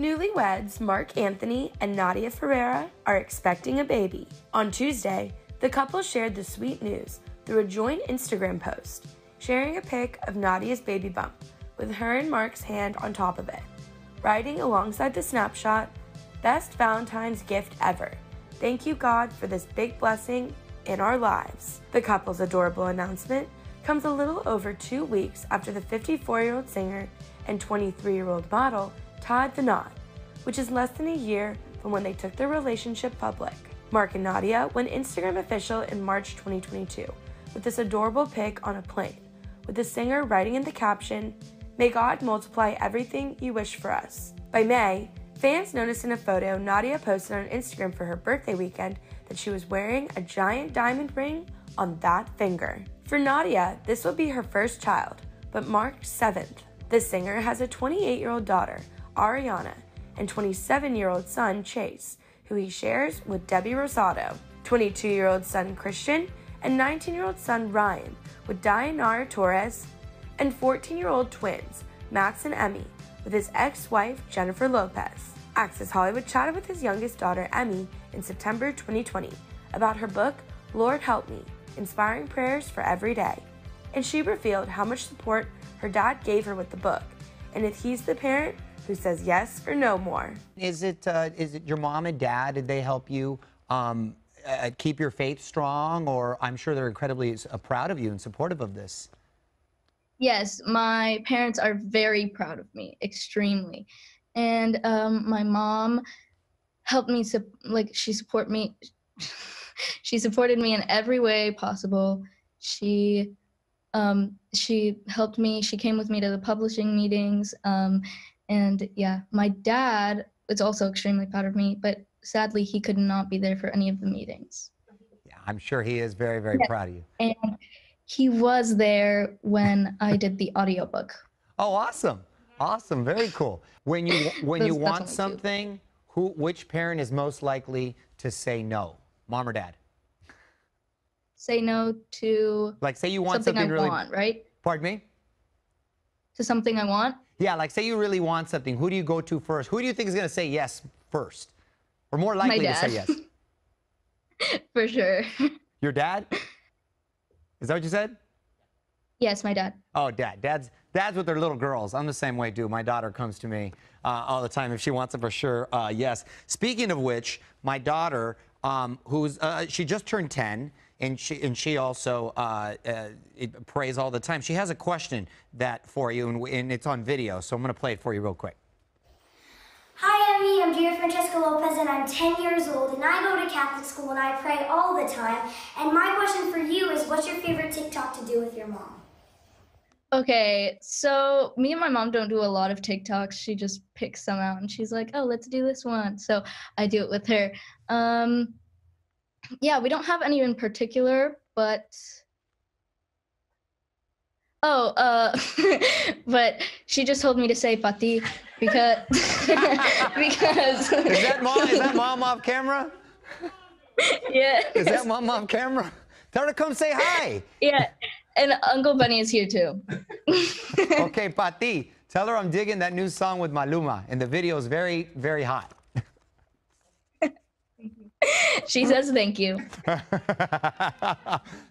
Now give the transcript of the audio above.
Newlyweds Marc Anthony and Nadia Ferreira are expecting a baby. On Tuesday, the couple shared the sweet news through a joint Instagram post, sharing a pic of Nadia's baby bump with her and Marc's hand on top of it, writing alongside the snapshot, Best Valentine's gift ever. Thank you, God, for this big blessing in our lives. The couple's adorable announcement comes a little over two weeks after the 54 year old singer and 23 year old model tied the knot, which is less than a year from when they took their relationship public. Marc and Nadia went Instagram official in March 2022 with this adorable pic on a plane, with the singer writing in the caption, May God multiply everything you wish for us. By May, fans noticed in a photo Nadia posted on Instagram for her birthday weekend that she was wearing a giant diamond ring on that finger. For Nadia, this will be her first child, but Marc's seventh. The singer has a 28 year old daughter, Arianna, and 27 year old son, Chase, who he shares with Debbie Rosado, 22 year old son, Christian, and 19 year old son, Ryan, with Dayanara Torres, and 14 year old twins, Max and Emme, with his ex wife, Jennifer Lopez. Access Hollywood chatted with his youngest daughter, Emme, in September 2020 about her book, Lord Help Me Inspiring Prayers for Every Day. And she revealed how much support her dad gave her with the book, and if he's the parent who says yes or no more. Is it, uh, is it your mom and dad? Did they help you um, uh, keep your faith strong? Or I'm sure they're incredibly uh, proud of you and supportive of this. Yes, my parents are very proud of me, extremely. And um, my mom helped me, like, she support me. she supported me in every way possible. She um, she helped me. She came with me to the publishing meetings. Um, and yeah, my dad is also extremely proud of me, but sadly, he could not be there for any of the meetings. Yeah, I'm sure he is very, very proud of you. And he was there when I did the audiobook. Oh, awesome. Awesome. Very cool. When you when you want something, who which parent is most likely to say no? Mom or dad? Say no to like say you want something, something I really want, right? Pardon me? To something I want? Yeah, like say you really want something. Who do you go to first? Who do you think is going to say yes first? Or more likely to say yes? For sure. Your dad? Is that what you said? Yes, my dad. Oh, dad. Dad's dads with their little girls. I'm the same way, dude. My daughter comes to me uh, all the time if she wants it for sure. Uh, yes. Speaking of which, my daughter, um, who's uh, she just turned 10, and she and she also uh, uh, prays all the time. She has a question that for you, and, and it's on video. So I'm going to play it for you real quick. Hi, Emme. I'm Gia Francesca Lopez, and I'm 10 years old, and I go to Catholic school, and I pray all the time. And my question for you is, what's your favorite TikTok to do with your mom? Okay, so me and my mom don't do a lot of TikToks. She just picks some out and she's like, "Oh, let's do this one." So I do it with her. Um, yeah, we don't have any in particular, but oh, uh, but she just told me to say Pati because because is that mom? Is that mom off camera? Yeah. Is that mom off camera? Tell her to come say hi. Yeah, and Uncle Bunny is here too. okay, Pati, tell her I'm digging that new song with Maluma, and the video is very, very hot. She says thank you.